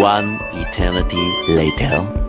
One eternity later.